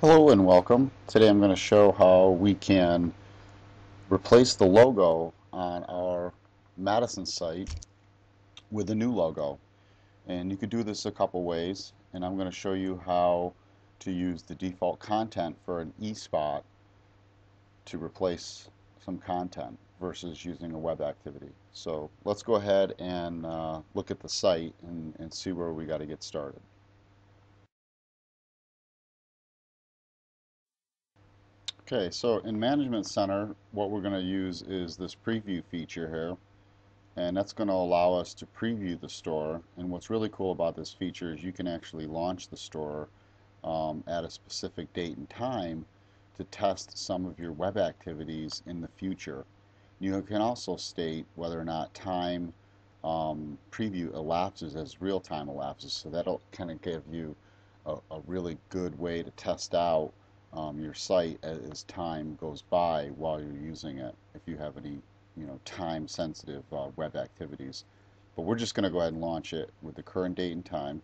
Hello and welcome. Today I'm going to show how we can replace the logo on our Madison site with a new logo. And you could do this a couple ways and I'm going to show you how to use the default content for an eSpot to replace some content versus using a web activity. So let's go ahead and uh, look at the site and, and see where we got to get started. Okay, so in Management Center, what we're going to use is this preview feature here. And that's going to allow us to preview the store. And what's really cool about this feature is you can actually launch the store um, at a specific date and time to test some of your web activities in the future. You can also state whether or not time um, preview elapses as real time elapses. So that'll kind of give you a, a really good way to test out um, your site as time goes by while you're using it if you have any you know time sensitive uh, web activities. But we're just going to go ahead and launch it with the current date and time.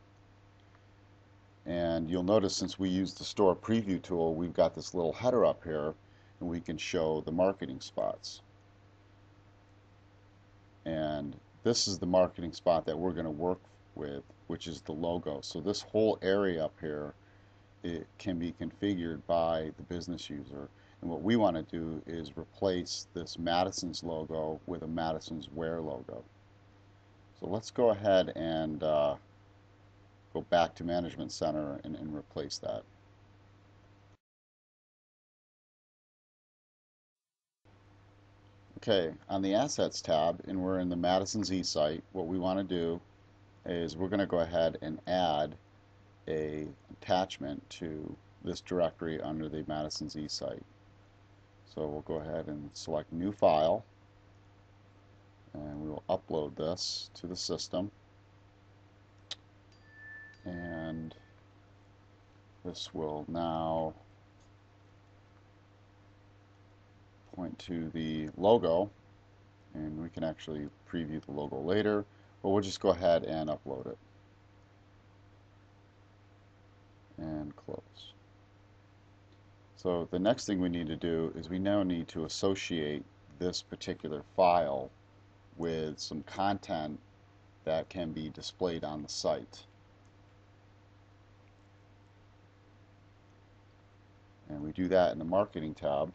And you'll notice since we use the store preview tool we've got this little header up here and we can show the marketing spots. And this is the marketing spot that we're going to work with which is the logo. So this whole area up here it can be configured by the business user. And what we want to do is replace this Madison's logo with a Madison's Wear logo. So let's go ahead and uh, go back to Management Center and, and replace that. Okay, on the Assets tab, and we're in the Madison's eSite, what we want to do is we're going to go ahead and add a attachment to this directory under the Madison's eSite. So we'll go ahead and select new file and we will upload this to the system and this will now point to the logo and we can actually preview the logo later but we'll just go ahead and upload it and close. So the next thing we need to do is we now need to associate this particular file with some content that can be displayed on the site. And we do that in the Marketing tab.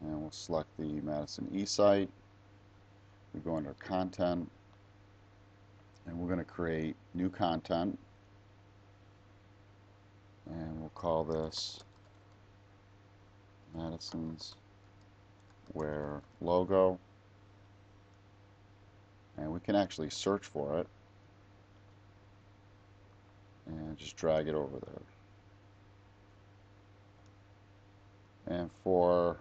And we'll select the Madison eSite. We go under Content. And we're going to create new content and we'll call this Madison's Wear logo. And we can actually search for it. And just drag it over there. And for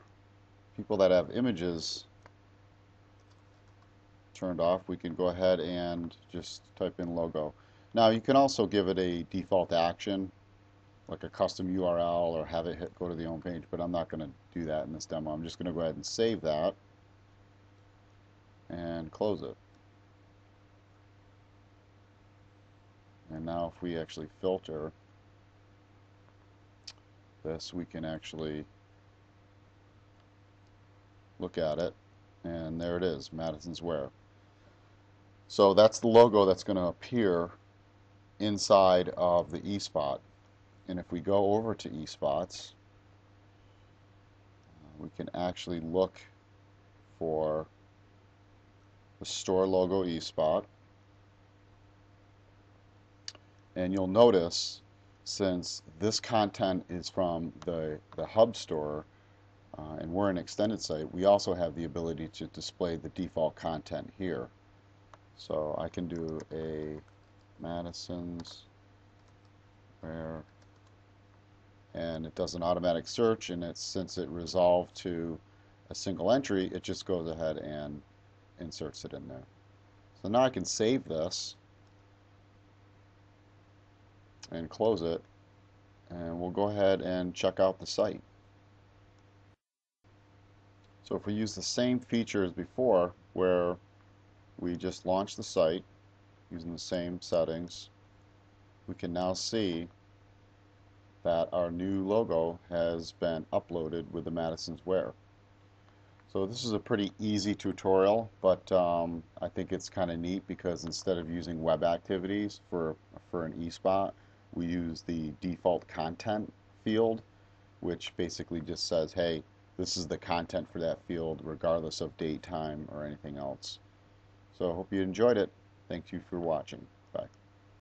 people that have images turned off we can go ahead and just type in logo. Now you can also give it a default action like a custom URL or have it hit, go to the home page, but I'm not going to do that in this demo. I'm just going to go ahead and save that and close it. And now if we actually filter this, we can actually look at it, and there it is, Madison's Wear. So that's the logo that's going to appear inside of the eSpot. And if we go over to eSpots, uh, we can actually look for the store logo eSpot. And you'll notice since this content is from the, the hub store uh, and we're an extended site, we also have the ability to display the default content here. So I can do a Madison's Wear and it does an automatic search and since it resolved to a single entry it just goes ahead and inserts it in there. So now I can save this and close it and we'll go ahead and check out the site. So if we use the same feature as before where we just launch the site using the same settings we can now see that our new logo has been uploaded with the Madison's Wear. So this is a pretty easy tutorial, but um, I think it's kind of neat because instead of using web activities for, for an eSpot, we use the default content field, which basically just says, hey, this is the content for that field regardless of date, time, or anything else. So I hope you enjoyed it. Thank you for watching.